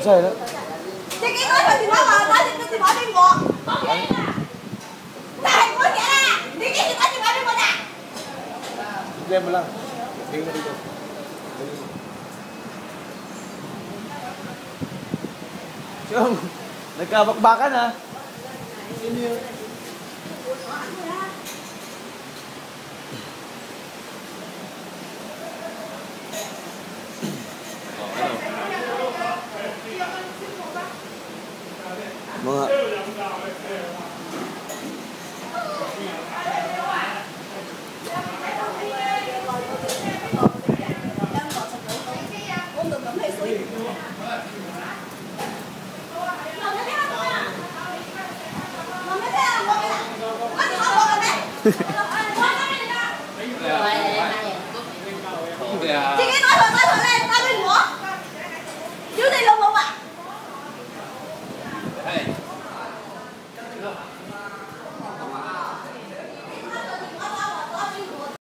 Isa, ila. Sige, ikaw yung ginawa. Dahil ko si mami mo. Dahil mo niya. Sige, ikaw si mami mo na. Sige mo lang. Sige mo dito. Chong, nagkabakbakan ha. Sino yun? vâng ạ Yeah. Hey.